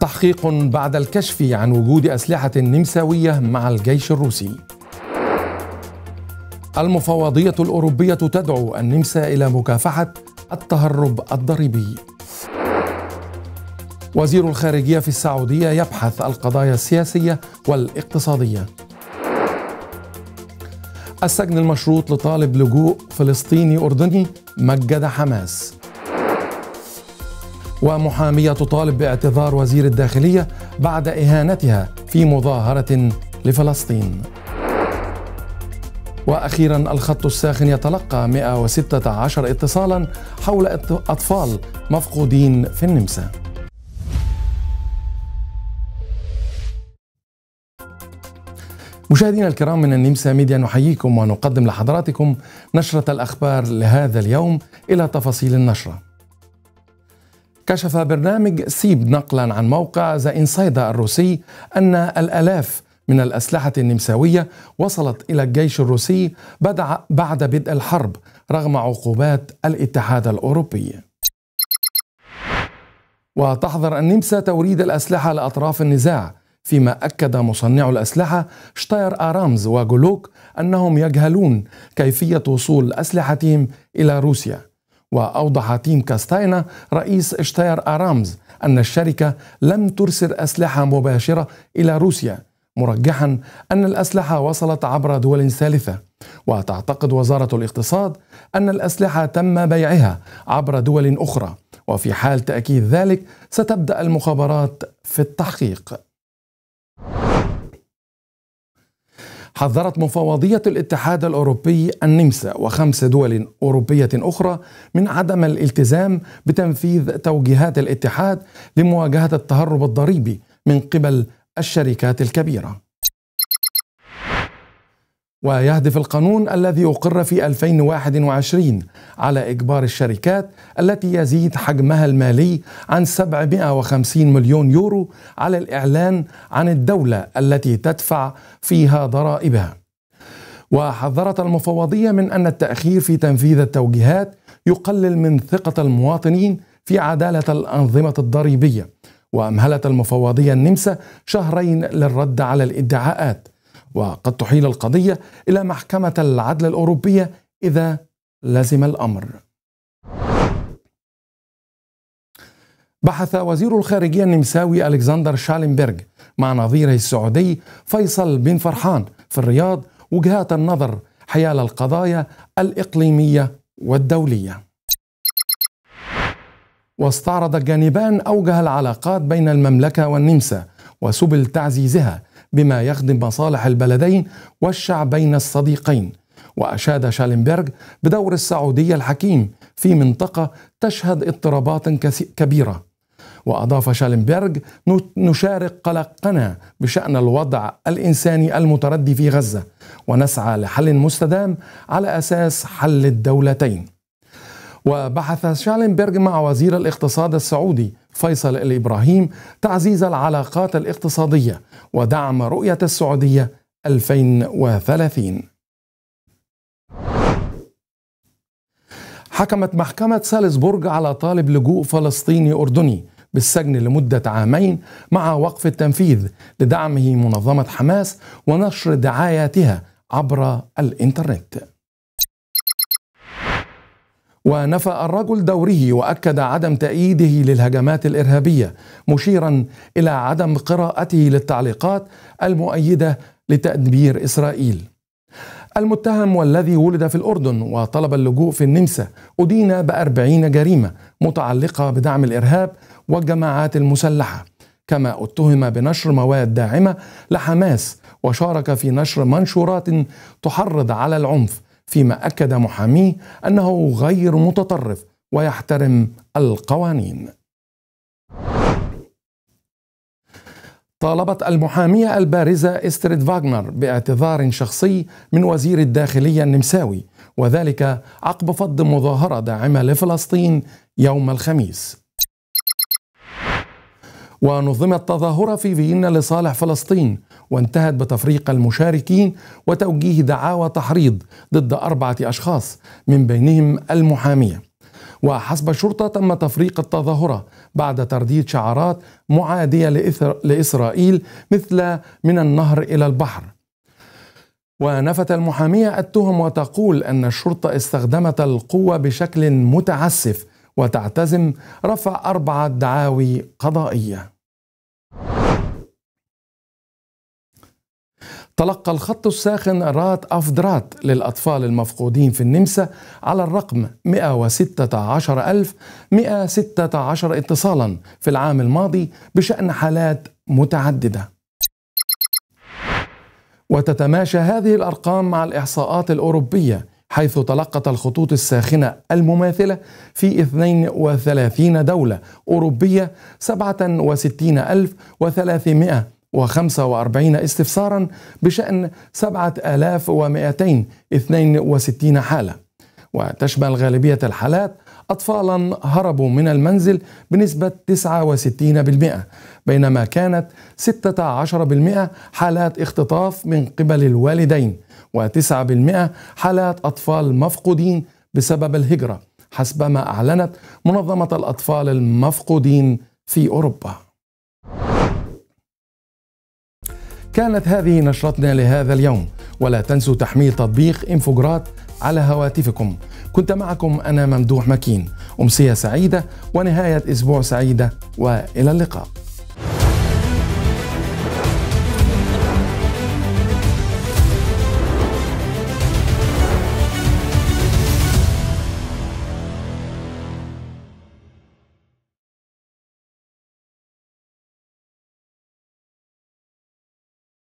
تحقيق بعد الكشف عن وجود أسلحة نمساوية مع الجيش الروسي. المفوضية الأوروبية تدعو النمسا إلى مكافحة التهرب الضريبي. وزير الخارجية في السعودية يبحث القضايا السياسية والاقتصادية. السجن المشروط لطالب لجوء فلسطيني أردني مجد حماس. ومحامية تطالب باعتذار وزير الداخلية بعد إهانتها في مظاهرة لفلسطين. وأخيرا الخط الساخن يتلقى 116 اتصالا حول أطفال مفقودين في النمسا. مشاهدينا الكرام من النمسا ميديا نحييكم ونقدم لحضراتكم نشرة الأخبار لهذا اليوم إلى تفاصيل النشرة. كشف برنامج زيب نقلا عن موقع ذا انسايدر الروسي أن الآلاف من الأسلحة النمساوية وصلت إلى الجيش الروسي بعد بدء الحرب رغم عقوبات الاتحاد الأوروبي. وتحظر النمسا توريد الأسلحة لأطراف النزاع فيما أكد مصنعو الأسلحة شتاير آرمز وجلوك أنهم يجهلون كيفية وصول أسلحتهم إلى روسيا. وأوضح تيم كاستاينا رئيس شتاير آرمز أن الشركة لم ترسل أسلحة مباشرة إلى روسيا مرجحا أن الأسلحة وصلت عبر دول ثالثة. وتعتقد وزارة الاقتصاد أن الأسلحة تم بيعها عبر دول أخرى. وفي حال تأكيد ذلك ستبدأ المخابرات في التحقيق. حذرت مفوضية الاتحاد الأوروبي النمسا وخمس دول أوروبية أخرى من عدم الالتزام بتنفيذ توجيهات الاتحاد لمواجهة التهرب الضريبي من قبل الشركات الكبيرة. ويهدف القانون الذي أقر في 2021 على إجبار الشركات التي يزيد حجمها المالي عن 750 مليون يورو على الإعلان عن الدولة التي تدفع فيها ضرائبها. وحذرت المفوضية من أن التأخير في تنفيذ التوجيهات يقلل من ثقة المواطنين في عدالة الأنظمة الضريبية وأمهلت المفوضية النمسا شهرين للرد على الإدعاءات وقد تحيل القضية إلى محكمة العدل الأوروبية إذا لزم الأمر. بحث وزير الخارجية النمساوي ألكسندر شالنبرغ مع نظيره السعودي فيصل بن فرحان في الرياض وجهات النظر حيال القضايا الإقليمية والدولية. واستعرض الجانبان أوجه العلاقات بين المملكة والنمسا وسبل تعزيزها بما يخدم مصالح البلدين والشعبين الصديقين. وأشاد شالنبرغ بدور السعودية الحكيم في منطقة تشهد اضطرابات كبيرة. وأضاف شالنبرغ نشارك قلقنا بشأن الوضع الإنساني المتردي في غزة ونسعى لحل مستدام على أساس حل الدولتين. وبحث شالنبرغ مع وزير الاقتصاد السعودي فيصل الإبراهيم تعزيز العلاقات الاقتصادية ودعم رؤية السعودية 2030 حكمت محكمة سالزبورغ على طالب لجوء فلسطيني أردني بالسجن لمدة عامين مع وقف التنفيذ لدعمه منظمة حماس ونشر دعاياتها عبر الإنترنت. ونفى الرجل دوره وأكد عدم تأييده للهجمات الإرهابية مشيرا إلى عدم قراءته للتعليقات المؤيدة لتدبير إسرائيل. المتهم والذي ولد في الأردن وطلب اللجوء في النمسا أدين بأربعين جريمة متعلقة بدعم الإرهاب والجماعات المسلحة كما اتهم بنشر مواد داعمة لحماس وشارك في نشر منشورات تحرض على العنف فيما أكد محاميه أنه غير متطرف ويحترم القوانين. طالبت المحامية البارزة إستريد فاغنر باعتذار شخصي من وزير الداخلية النمساوي وذلك عقب فض مظاهرة داعمة لفلسطين يوم الخميس. ونظمت تظاهرة في فيينا لصالح فلسطين وانتهت بتفريق المشاركين وتوجيه دعاوى تحريض ضد أربعة أشخاص من بينهم المحامية. وحسب الشرطة تم تفريق التظاهرة بعد ترديد شعارات معادية لإسرائيل مثل من النهر إلى البحر. ونفت المحامية التهم وتقول أن الشرطة استخدمت القوة بشكل متعسف وتعتزم رفع أربعة دعاوي قضائية. تلقى الخط الساخن رات أفدرات للأطفال المفقودين في النمسا على الرقم 116116 اتصالا في العام الماضي بشأن حالات متعددة. وتتماشى هذه الأرقام مع الإحصاءات الأوروبية حيث تلقت الخطوط الساخنة المماثلة في 32 دولة أوروبية 67300 وخمسة استفسارا بشأن 7262 حالة. وتشمل غالبية الحالات أطفالا هربوا من المنزل بنسبة 69% بينما كانت 16% حالات اختطاف من قبل الوالدين و9% حالات أطفال مفقودين بسبب الهجرة حسب ما أعلنت منظمة الأطفال المفقودين في أوروبا. كانت هذه نشرتنا لهذا اليوم ولا تنسوا تحميل تطبيق إنفوجرات على هواتفكم. كنت معكم أنا ممدوح مكين. أمسية سعيدة ونهاية أسبوع سعيدة وإلى اللقاء.